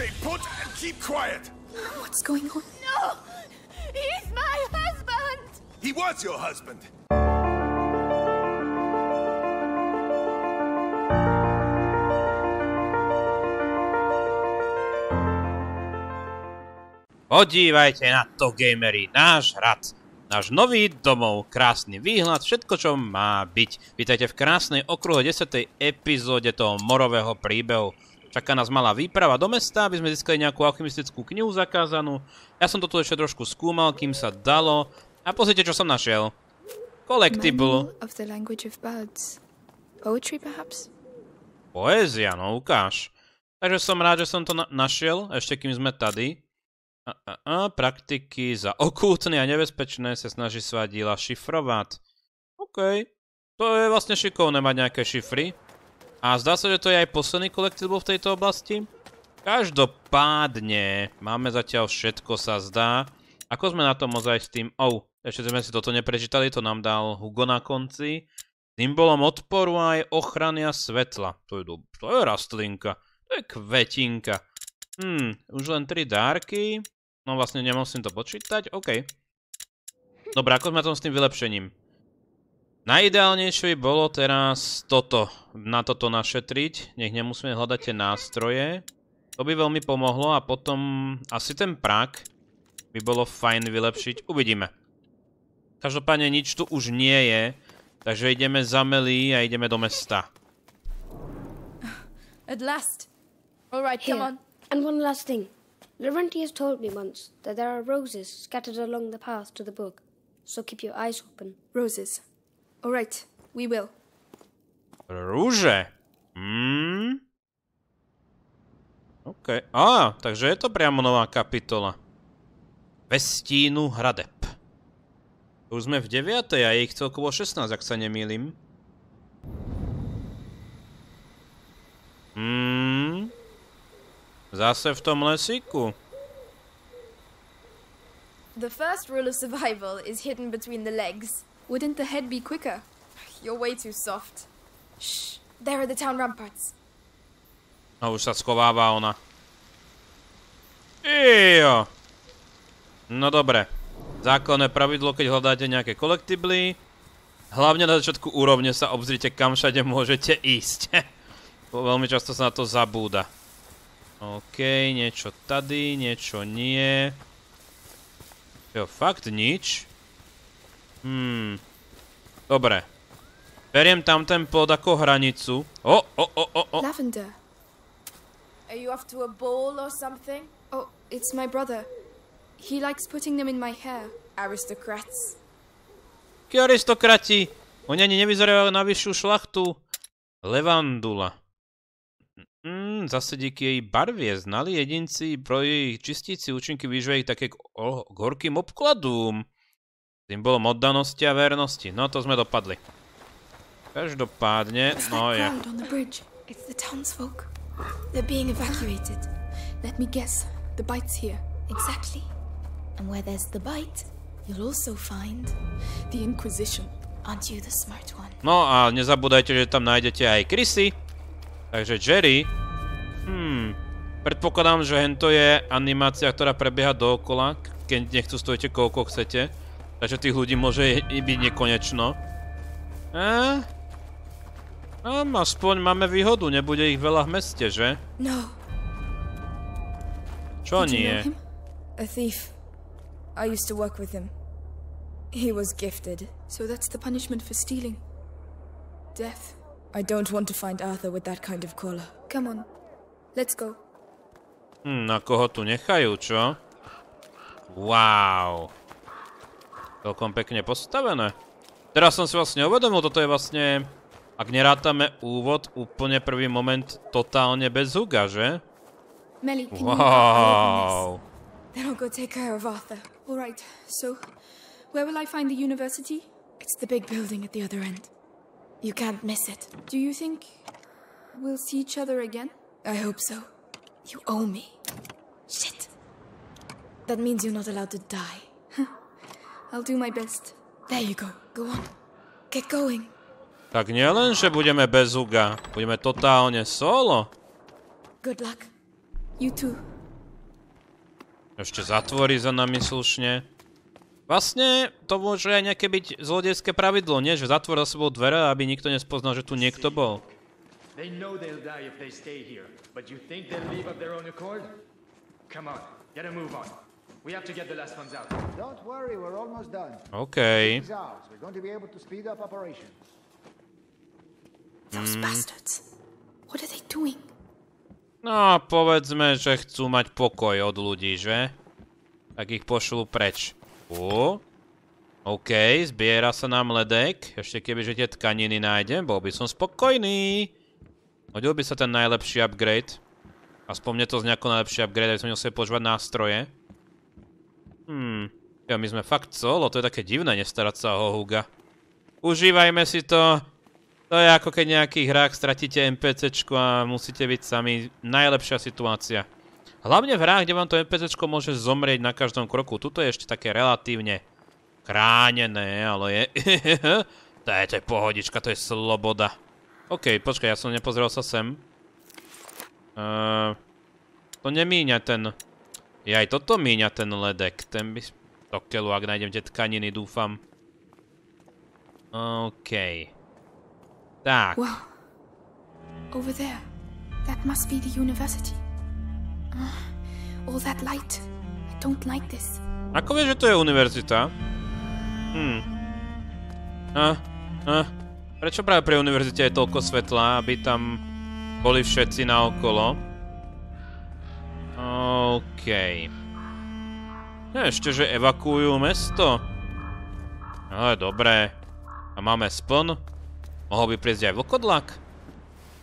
Stay put and keep quiet. What's going on? No! He's my husband! He was your husband. Podívajte na to, gamery, náš hrad. Náš nový domov, krásny výhľad, všetko, čo má byť. Vítajte v krásnej okruhe 10. epizóde toho morového príbehu. Čaká nás malá výprava do mesta, aby sme získali nejakú alchymistickú knihu zakázanú. Ja som to tu ešte trošku skúmal, kým sa dalo. A pozrite, čo som našiel. Collectible. Poézia, no ukáž. Takže som rád, že som to na našiel, ešte kým sme tady. A, a, a, praktiky za okultné a nebezpečné sa snaží svá díla šifrovať. OK. To je vlastne šikovné mať nejaké šifry. A zdá sa, že to je aj posledný collectible v tejto oblasti. Každopádne, máme zatiaľ všetko sa zdá. Ako sme na tom ozaj s tým... Oh, ešte sme si toto neprečítali, to nám dal Hugo na konci. Symbolom odporu aj ochrany a svetla. To je, to je rastlinka. To je kvetinka. Hmm, už len 3 dárky. No vlastne nemusím to počítať, OK. Dobre, ako sme na tom s tým vylepšením? Najideálnejšie by bolo teraz toto, na toto našetriť. Nech nemusíme hľadať tie nástroje. To by veľmi pomohlo a potom asi ten prak by bolo fajn vylepšiť. Uvidíme. Každopádne nič tu už nie je, takže ideme za Melí a ideme do mesta. At last. All right, come on. And one last thing. Laurentius told me once that there are roses scattered along the path to the book. So keep your eyes open. Roses. All right, we will. Rúže. Hmm. OK. Á, takže je to priamo nová kapitola. Vestínu hradeb. Už sme v 9. a je ich celkovo 16, ak sa nemýlim. Hmm. Zase v tom lesíku. The first rule of survival is hidden between the legs. Wouldn't the head be quicker? You're way too soft. Shh. There are the town ramparts. A už sa schováva ona. Ijo. No dobre. Základné pravidlo, keď hľadáte nejaké kolektibly. Hlavne na začiatku úrovne sa obzrite, kam všade môžete ísť. Veľmi často sa na to zabúda. OK, niečo tady, niečo nie. Jo, fakt nič? Hmm. Dobre. Beriem tam ten plod ako hranicu. O, o, o, o, o. Lavender. Are you off to a ball or something? Oh, it's my brother. He likes putting them in my hair. Aristocrats. Akí aristokrati? Oni ani nevyzerajú na vyššiu šlachtu. Levandula. Mm, zase díky jej barvie znali jedinci pro jej čistíci účinky ich také k, k horkým obkladům. Symbolom oddanosti a vernosti. No to sme dopadli. Každopádne, no je. It's the townsfolk. They're being evacuated. Let me guess. The bite's here. Exactly. And where there's the bite, you'll also find. The Inquisition. Aren't you the smart one? No a nezabúdajte, že tam nájdete aj Chrissy. Takže Jerry. Hmm. Predpokladám, že hento je animácia, ktorá prebieha dookola, keď nechcú stojíte koľko chcete. Takže tých ľudí môže i byť nekonečno. Eh? A aspoň máme výhodu, nebude ich veľa v meste, že? No. Čo Did you know nie? A thief. I used to work with him. He was gifted. So that's the punishment for stealing. Death. I don't want to find Arthur with that kind of collar. Come on. Let's go. Hm, na koho tu nechajú, čo? Wow. Celkom pekne postavené. Teraz som si vlastne uvedomil, toto je vlastne, ak nerátame úvod, úplne prvý moment totálne bez huga, že? Wow. Then I'll go take care of Arthur. All right. So, where will I find the university? It's the big building at the other end. You can't miss it. Do you think we'll see each other again? I hope so. You owe me. Shit. That means you're not allowed to die. I'll do my best. There you go. Go on. Get going. Tak nielen, že budeme bez huga, budeme totálne solo. Good luck. You too. Ešte zatvorí za nami slušne. Vlastne to môže aj nejaké byť zlodejské pravidlo, nie? Že zatvor za sebou dvere, aby nikto nespoznal, že tu niekto bol. They know they'll die if they stay here, but you think they'll leave of their own accord? Come on, get a move on. We have to get the last ones out. Don't worry, we're almost done. OK. It's ours. We're going to be able to speed up operations. Those bastards. What are they doing? No, povedzme, že chcú mať pokoj od ľudí, že? Tak ich pošlú preč. Fú. OK, zbiera sa nám ledek. Ešte keby, že tie tkaniny nájdem, bol by som spokojný. Hodil by sa ten najlepší upgrade. Aspoň mne to z nejako najlepší upgrade, aby som musel používať nástroje. Hmm. Ja, my sme fakt solo, to je také divné nestarať sa o Huga. Užívajme si to. To je ako keď v nejakých hrách stratíte NPCčku a musíte byť sami. Najlepšia situácia. Hlavne v hrách, kde vám to NPCčko môže zomrieť na každom kroku. Tuto je ešte také relatívne chránené, ale je... to je, to je pohodička, to je sloboda. OK, počkaj, ja som nepozrel sa sem. Uh, to nemíňa ten... Je aj toto míňa ten ledek. Ten by... Tokelu, ak nájdem tie tkaniny, dúfam. OK. Tak. Wow. Over there. That must be the university. Ah, all that light. I don't like this. Ako vieš, že to je univerzita? Hm. A, a, prečo práve pri univerzite je toľko svetla, aby tam boli všetci naokolo? OK. Ešte, že evakuujú mesto? Ale dobré. A máme spln? Mohol by prísť aj vlkodlak?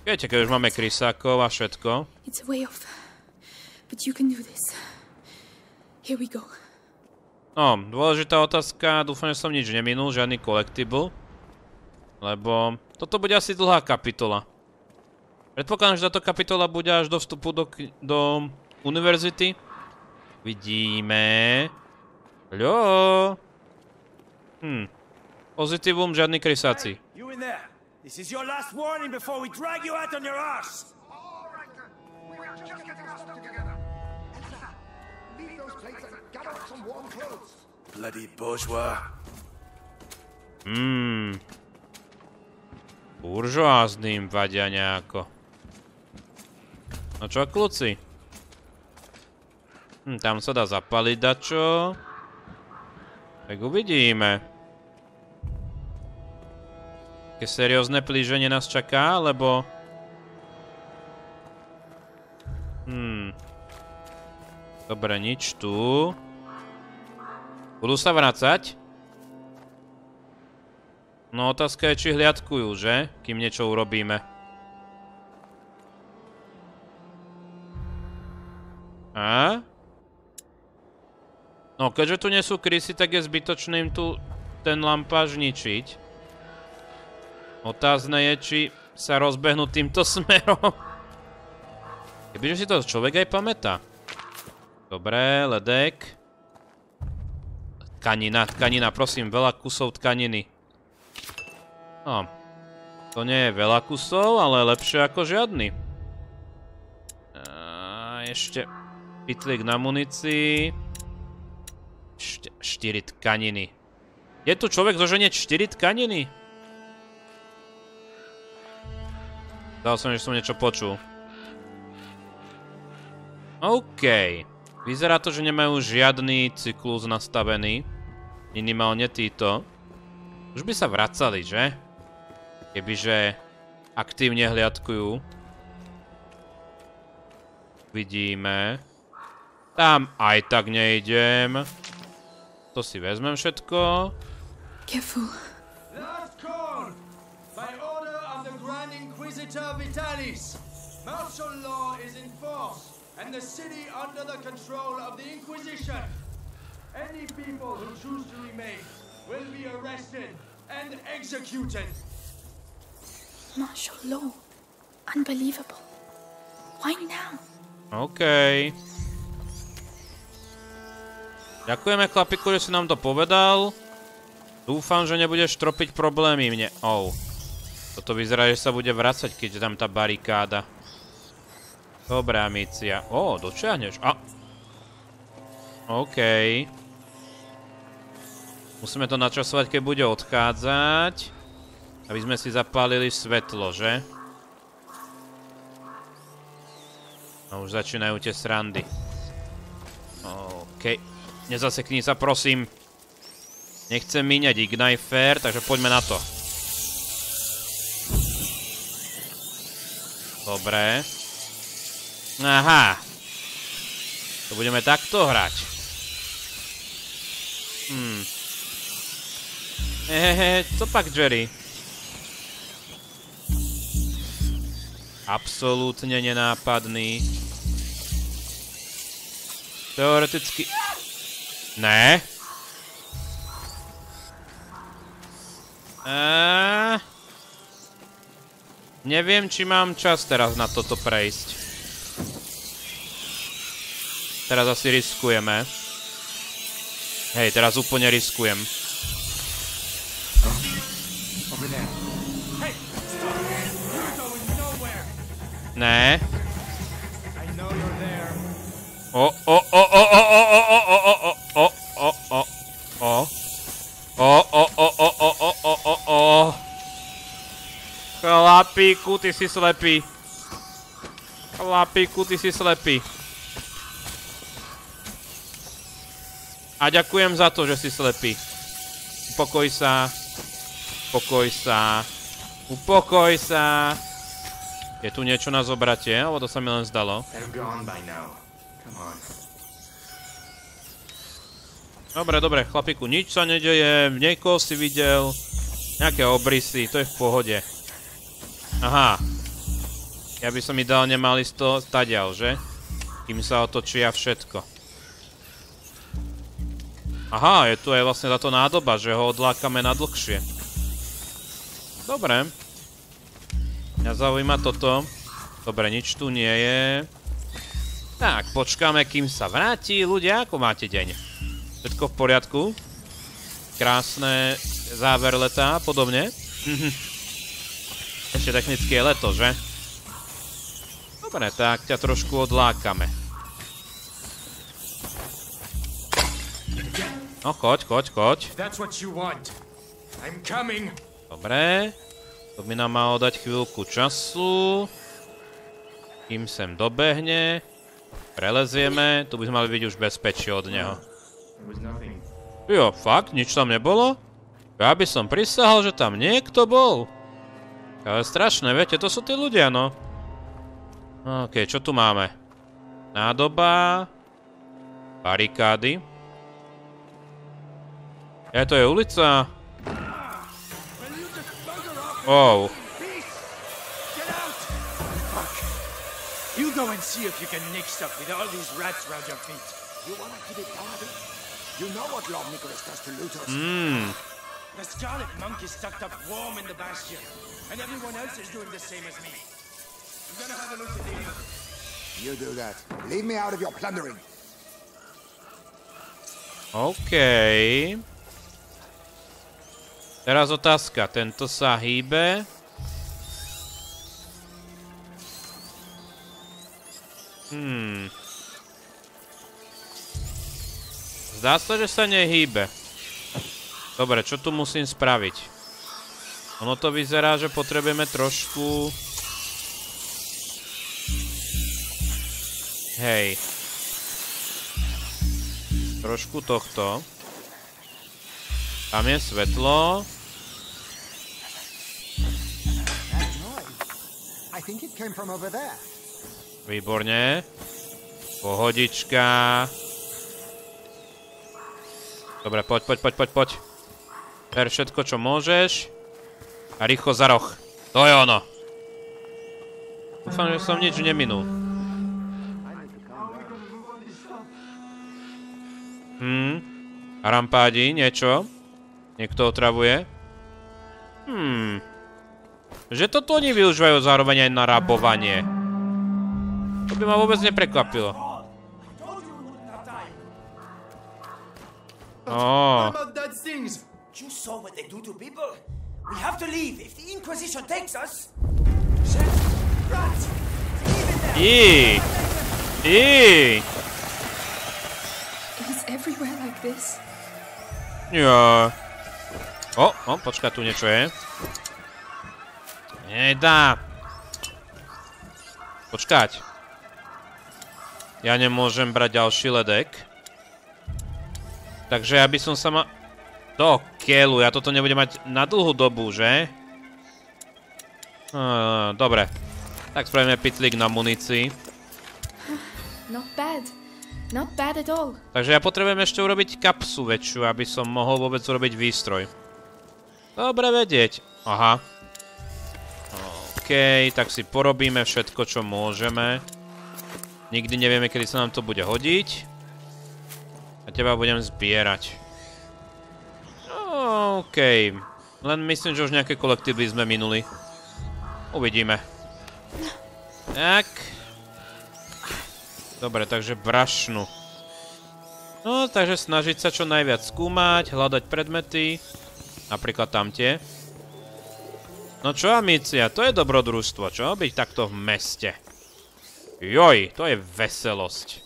Viete, keď už máme krysákov a všetko. It's way off. But you can do this. Here we go. No, dôležitá otázka, dúfam, že som nič neminul, žiadny collectible. Lebo toto bude asi dlhá kapitola. Predpokladám, že táto kapitola bude až do vstupu do, do univerzity. Vidíme. Hľo. Hm. Pozitívum, žiadny krysáci. You in there. This is your last warning before we drag you out on your arse. We are just getting our stuff together. Elsa, leave those plates and gather up some warm clothes. Bloody bourgeois. Hmm. Buržoázny im vadia nejako. No čo, kluci? Hm, tam sa dá zapaliť dačo. Tak uvidíme. Také seriózne plíženie nás čaká, lebo... Hmm. Dobre, nič tu. Budú sa vracať? No otázka je, či hliadkujú, že? Kým niečo urobíme. A? No, keďže tu nie sú krysy, tak je zbytočné im tu ten lampáž ničiť. Otázne je, či sa rozbehnú týmto smerom. Kebyže si to človek aj pamätá. Dobre, ledek. Tkanina, tkanina, prosím, veľa kusov tkaniny. No, to nie je veľa kusov, ale lepšie ako žiadny. Ešte pitlík na munícii. Ešte 4 tkaniny. Je tu človek zoženieť 4 tkaniny? Dal som, že som niečo počul. OK. Vyzerá to, že nemajú žiadny cyklus nastavený. Minimálne títo. Už by sa vracali, že? Kebyže aktívne hliadkujú. Vidíme. Tam aj tak nejdem. To si vezmem všetko. Careful. Last call! By order of the Grand Inquisitor Vitalis, martial law is in force, and the city under the control of the Inquisition. Any people who choose to remain will be arrested and executed. Martial law. Unbelievable. Why now? OK. Ďakujeme chlapiku, že si nám to povedal. Dúfam, že nebudeš tropiť problémy mne. Oh. Toto vyzerá, že sa bude vracať, keď tam tá barikáda. Dobre, Amicia. Ó, dočiahneš. A. OK. Musíme to načasovať, keď bude odchádzať. Aby sme si zapálili svetlo, že? No už začínajú tie srandy. OK. Nezasekni sa, prosím. Nechcem míňať Ignite takže poďme na to. Dobre. Aha. To budeme takto hrať. Hmm. Hehehe, co pak, Jerry? Absolútne nenápadný. Teoreticky... Ne. Eee... Neviem, či mám čas teraz na toto prejsť. Teraz asi riskujeme. Hej, teraz úplne riskujem. Ne. O, o, o, o, o, o, o, o, o, o, Chlapíku, ty si slepý. Chlapíku, ty si slepý. A ďakujem za to, že si slepý. Upokoj sa. Upokoj sa. Upokoj sa. Je tu niečo na zobratie, alebo to sa mi len zdalo? Dobre, dobre, chlapiku, nič sa nedeje, niekoho si videl, nejaké obrysy, to je v pohode. Aha. Ja by som ideálne mal ísť to stadial, že? Kým sa otočia všetko. Aha, je tu aj vlastne táto nádoba, že ho odlákame na dlhšie. Dobre. Mňa zaujíma toto. Dobre, nič tu nie je. Tak, počkáme, kým sa vráti. Ľudia, ako máte deň? Všetko v poriadku? Krásne záver leta a podobne. Ešte technicky je leto, že? Dobre, tak ťa trošku odlákame. No, choď, choď, choď. Dobre. To by nám malo dať chvíľku času. Kým sem dobehne. Prelezieme. Tu by sme mali byť už bezpečí od neho. Jo, fakt? Nič tam nebolo? Ja by som prisahal, že tam niekto bol. Ale strašné, viete, to sú tí ľudia, no. OK, čo tu máme? Nádoba. Barikády. Je, to je ulica. Oh. Fuck. You go and see if you can nick stuff with all these rats around your feet. You wanna keep it private? You know what Lord Nicholas does to looters. Mmm. The Scarlet Monk is up warm in the bastion, and everyone else is doing the same as me. I'm gonna have a look at these. You do that. Leave me out of your plundering. OK. Teraz otázka. Tento sa hýbe. Hmm. Zdá sa, že sa nehýbe. Dobre, čo tu musím spraviť? Ono to vyzerá, že potrebujeme trošku... Hej. Trošku tohto. Tam je svetlo. Výborne. Pohodička. Dobre, poď, poď, poď, poď, poď. Ber všetko, čo môžeš. A rýchlo za roh. To je ono. Dúfam, že som nič neminul. Hm. Rampádi, niečo? Niekto otravuje? Hmm. Že toto oni využívajú zároveň aj na rabovanie. To by ma vôbec neprekvapilo. Oh. We have to leave if the Inquisition takes us. Rats! Leave it there! I. I. He's everywhere like this. Ja. O, o, počkaj, tu niečo je. Nedá. Počkať. Ja nemôžem brať ďalší ledek. Takže ja by som sa ma... Do keľu, ja toto nebudem mať na dlhú dobu, že? Uh, dobre. Tak spravíme pitlík na munícii. Not bad. Not bad at all. Takže ja potrebujem ešte urobiť kapsu väčšiu, aby som mohol vôbec urobiť výstroj. Dobre vedieť. Aha. OK, tak si porobíme všetko, čo môžeme. Nikdy nevieme, kedy sa nám to bude hodiť. A teba budem zbierať. OK. Len myslím, že už nejaké kolektívy sme minuli. Uvidíme. Tak. Dobre, takže brašnu. No, takže snažiť sa čo najviac skúmať, hľadať predmety. Napríklad tamtie. No čo, Amícia, to je dobrodružstvo, čo? Byť takto v meste. Joj, to je veselosť.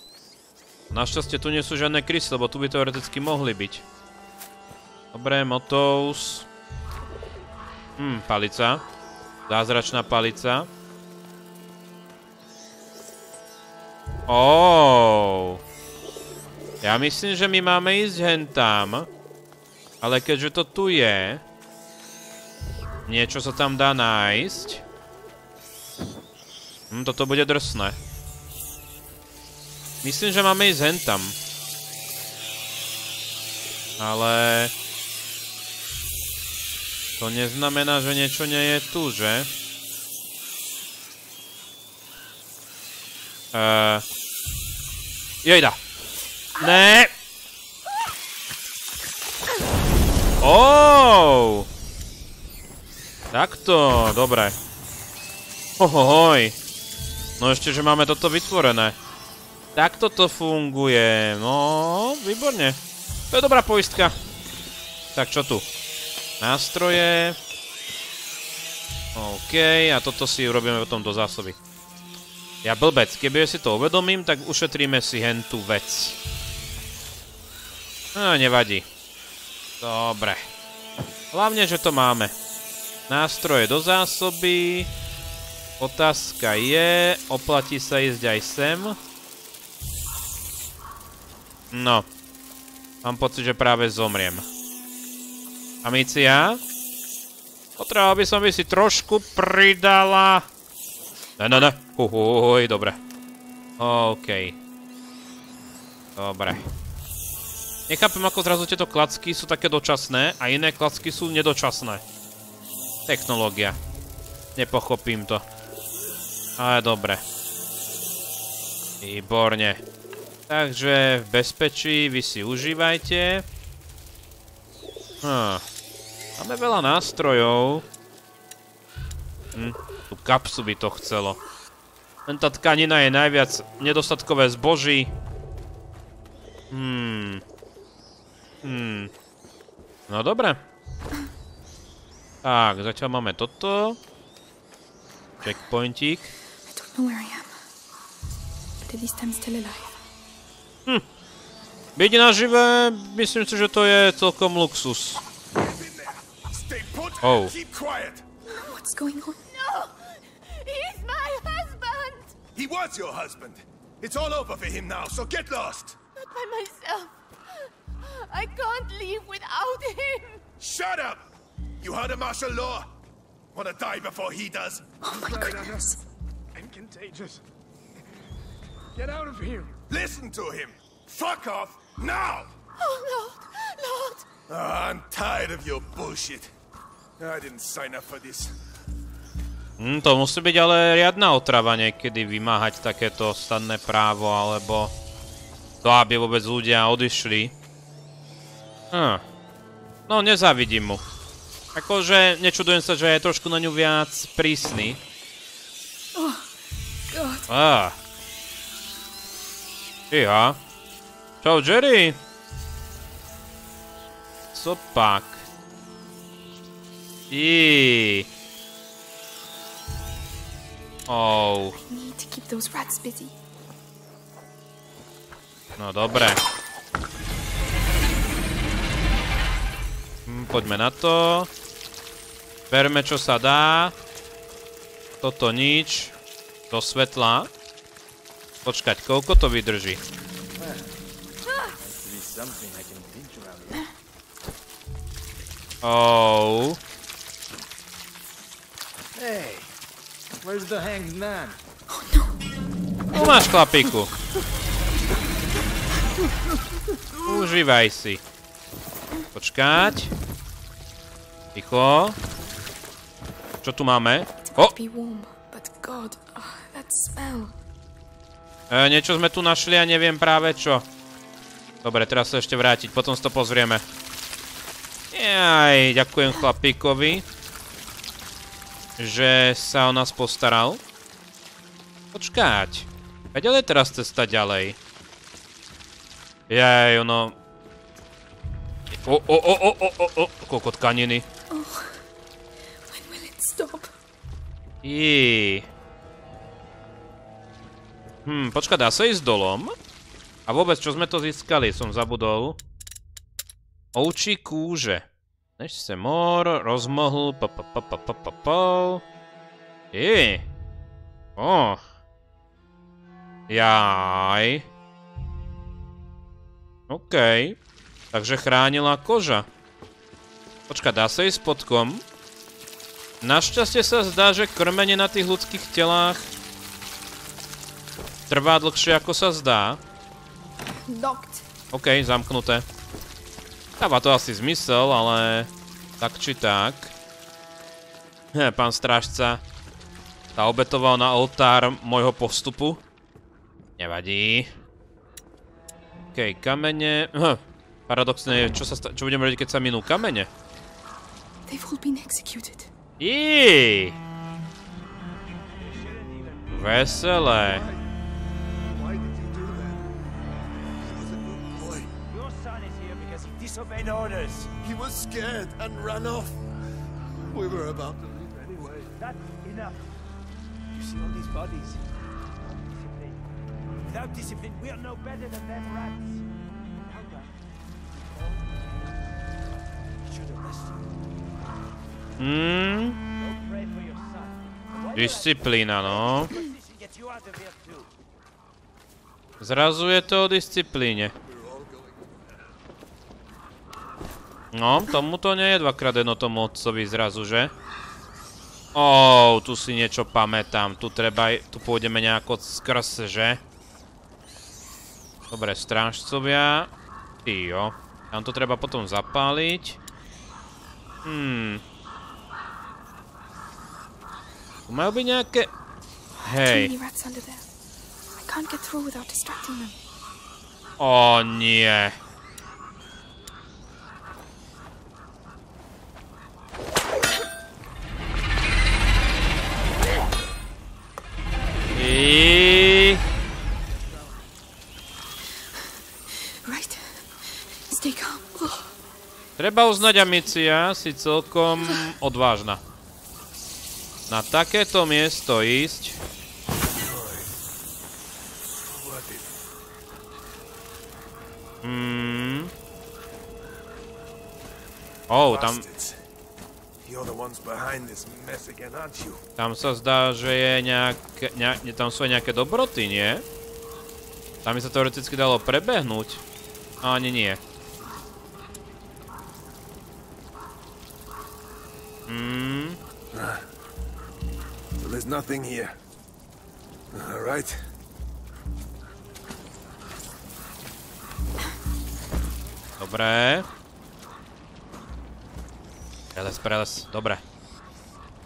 Našťastie tu nie sú žiadne krysy, lebo tu by teoreticky mohli byť. Dobre, motous. Hm, palica. Zázračná palica. Óóóó. Ja myslím, že my máme ísť hentam. Ale keďže to tu je... Niečo sa tam dá nájsť. Hm, toto bude drsné. Myslím, že máme ísť hentam. Ale... To neznamená, že niečo nie je tu, že? Eee... Jojda. Ne. Ooo. Takto, dobre. Hohohoj. No ešte, že máme toto vytvorené. Takto to funguje. No, výborne. To je dobrá poistka. Tak čo tu? Nástroje. OK, a toto si urobíme potom do zásoby. Ja blbec, keby si to uvedomím, tak ušetríme si hen tú vec. No, nevadí. Dobre. Hlavne, že to máme. Nástroje do zásoby. Otázka je, oplatí sa ísť aj sem. No. Mám pocit, že práve zomriem. Amícia? Potreboval by som by si trošku pridala. Ne, ne, ne. Uhuj, dobre. OK. Dobre. Nechápem, ako zrazu tieto klacky sú také dočasné a iné klacky sú nedočasné. Technológia. Nepochopím to. Ale dobre. Výborne. Takže v bezpečí vy si užívajte. Hm. Máme veľa nástrojov. Hm, tú kapsu by to chcelo. Len tá tkanina je najviac nedostatkové zboží. Hmm. Hmm. No dobre. Tak, zatiaľ máme toto. Checkpointík. Hm. Byť nažive, myslím si, že to je celkom luxus. Stay put Oh. keep quiet. What's going on? No! He's my husband! He was your husband. It's all over for him now, so get lost. Not by myself. I can't leave without him. Shut up! You heard of martial law? Wanna die before he does? Oh my goodness. And contagious. Get out of here. Listen to him. Fuck off now! Oh, Lord, Lord. Ah, I'm tired of your bullshit. I didn't sign up for this. Hm, to musí byť ale riadna otrava niekedy vymáhať takéto stanné právo, alebo to, aby vôbec ľudia odišli. Hm. No, nezávidím mu. Akože, nečudujem sa, že je trošku na ňu viac prísny. Oh, God. Á. Iha. Čau, Jerry. Sopak. I. Oh. I need to keep those rats busy. No dobre. Hm, poďme na to. Berme čo sa dá. Toto nič. Do svetla. Počkať, koľko to vydrží? Oh. Hey, where's the hanged man? Tu máš chlapíku. Užívaj si. Počkať. Ticho. Čo tu máme? O! Smell. E, niečo sme tu našli a neviem práve čo. Dobre, teraz sa ešte vrátiť, potom si to pozrieme. Jaj, ďakujem chlapíkovi, že sa o nás postaral. Počkať. A ďalej teraz cesta ďalej. Jaj, ono... O, o, o, o, o, o, o, koľko tkaniny. Jí. Hm, počka, dá sa ísť dolom? A vôbec, čo sme to získali, som zabudol. Ovčí kúže. Než se mor, rozmohl, pa pa pa pa pa pa pa. Jí. O. Jaj. OK. Takže chránila koža. Počka, dá sa ísť spodkom? Našťastie sa zdá, že krmenie na tých ľudských telách trvá dlhšie ako sa zdá. OK, zamknuté. Dáva to asi zmysel, ale tak či tak. He, pán strážca sa obetoval na oltár môjho postupu. Nevadí. OK, kamene. Hm, paradoxne, čo, sa čo budeme robiť, keď sa minú kamene? Jí! Veselé. Here because he disobeyed orders. He was scared and ran off. We were about to leave anyway. That's enough. You see all these bodies? Discipline. Without discipline, we are no better than them rats. How come? Should have rested. Hmm, Go pray for disciplína, no. This should get you out of here too. Zrazu je to o disciplíne. No, tomuto nie je dvakrát jedno tomu otcovi zrazu, že? Ó, tu si niečo pamätám. Tu treba, tu pôjdeme nejako skrz, že? Dobre, strážcovia. Jo. Tam to treba potom zapáliť. Hmm. Tu majú byť nejaké... Hej. Too many rats under there. I can't get through without distracting them. O nie. I... Right. Stay calm. Oh, Treba uznať Amicia si celkom odvážna. Na takéto miesto ísť. Hmm. Oh, tam, tam sa zdá, že je nejaké, ne, tam sú aj nejaké dobroty, nie? Tam by sa teoreticky dalo prebehnúť. Ani nie. Nothing here. All right. Dobre. Preles, preles. Dobre.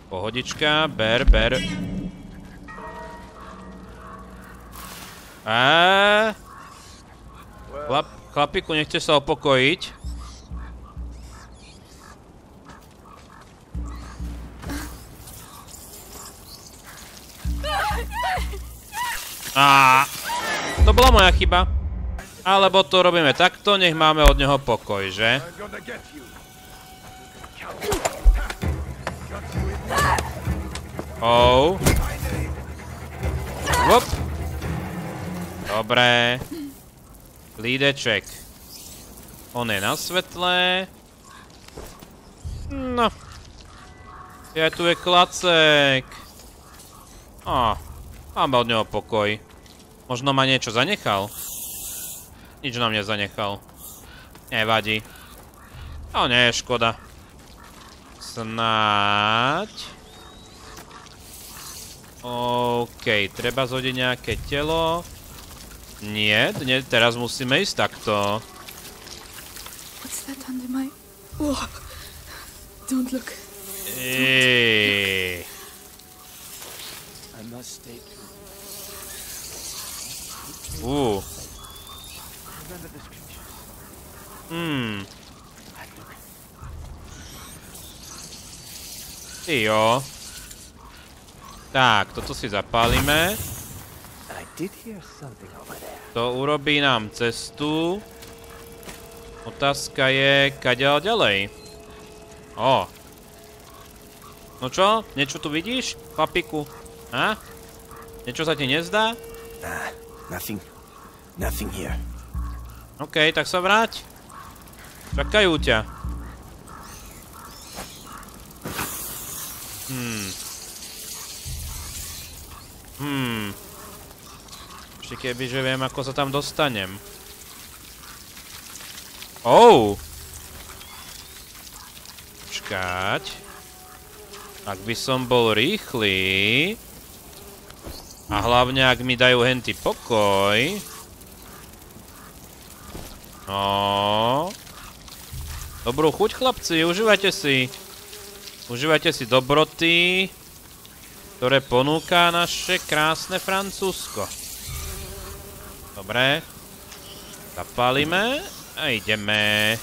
Pohodička. Ber, ber. A. Chlap, chlapiku, nechceš sa opokojiť? Á, to bola moja chyba. Alebo to robíme takto, nech máme od neho pokoj, že? Oh. Hop. Dobre. Lídeček. On je na svetlé. No. Ja tu je klacek. Á, máme od neho pokoj. Možno ma niečo zanechal? Nič nám nezanechal. Nevadí. Ale nie je škoda. Snáď. OK, treba zhodiť nejaké telo. Nie, nie, teraz musíme ísť takto. What's that under my... Whoa. Don't look. Eee. I must stay scriptures. hmm. Ty jo. Tak, toto si zapálime. To urobí nám cestu. Otázka je, kadeľ ďalej. Ó. No čo? Niečo tu vidíš, chlapiku? Ha? Niečo sa ti nezdá? Nothing. Nothing here. OK, tak sa vráť. Čakajú ťa. Hmm. Hmm. Ešte keby, že viem, ako sa tam dostanem. Oh! Počkať. Ak by som bol rýchly... A hlavne, ak mi dajú henty pokoj... No. Dobrú chuť, chlapci, užívajte si. Užívajte si dobroty, ktoré ponúka naše krásne Francúzsko. Dobre. Zapálime a ideme.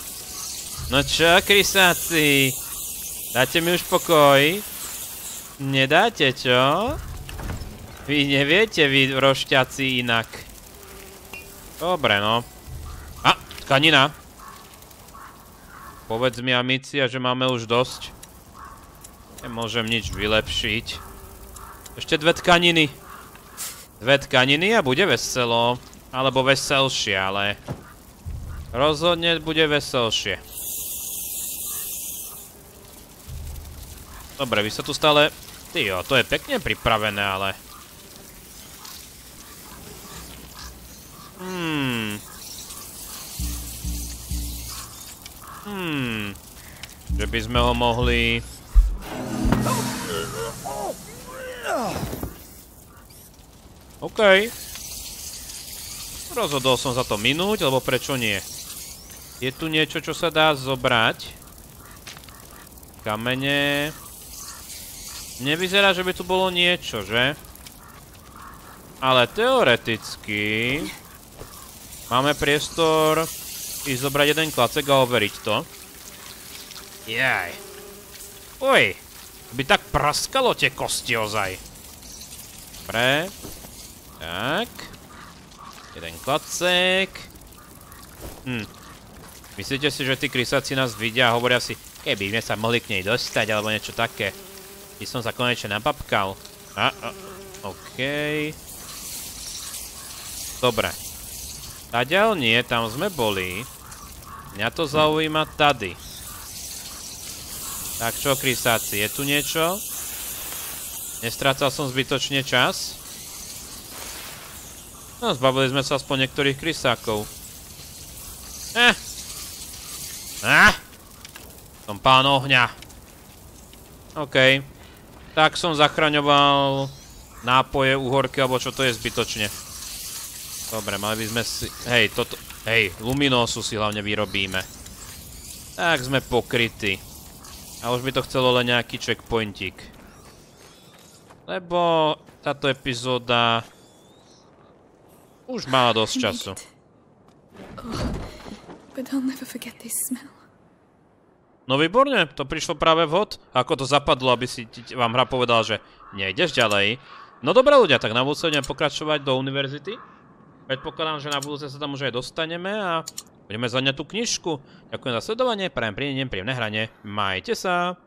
No čo, krysáci? Dáte mi už pokoj? Nedáte, čo? Vy neviete, vy rošťaci inak. Dobre, no. A, tkanina. Povedz mi, Amicia, že máme už dosť. Nemôžem nič vylepšiť. Ešte dve tkaniny. Dve tkaniny a bude veselo. Alebo veselšie, ale... Rozhodne bude veselšie. Dobre, vy sa tu stále... Tyjo, to je pekne pripravené, ale... Hmm... Hmm... Že by sme ho mohli... OK. Rozhodol som za to minúť, lebo prečo nie? Je tu niečo, čo sa dá zobrať. Kamene. Nevyzerá, že by tu bolo niečo, že? Ale teoreticky... Máme priestor ísť zobrať jeden klacek a overiť to. Jaj. Oj, by tak praskalo tie kosti ozaj. Dobre. Tak. Jeden klacek. Hm. Myslíte si, že tí krysáci nás vidia a hovoria si, keby sme sa mohli k nej dostať, alebo niečo také. By som sa konečne napapkal. A, a, okej. Dobre. Taďal nie, tam sme boli. Mňa to zaujíma tady. Tak čo, krysáci, je tu niečo? Nestrácal som zbytočne čas? No, zbavili sme sa aspoň niektorých krysákov. Eh. Eh. Som pán ohňa. OK. Tak som zachraňoval nápoje, uhorky, alebo čo to je zbytočne. Dobre, mali by sme si... Hej, toto... Hej, luminosu si hlavne vyrobíme. Tak sme pokrytí. A už by to chcelo len nejaký checkpointík. Lebo táto epizóda... Už mala dosť času. Smell. No výborne, to prišlo práve vhod. Ako to zapadlo, aby si vám hra povedal, že nejdeš ďalej. No dobré ľudia, tak na budúce budeme pokračovať do univerzity. Predpokladám, že na budúce sa tam už aj dostaneme a budeme zhaňať tú knižku. Ďakujem za sledovanie, prajem príjemne, príjemné hranie. Majte sa!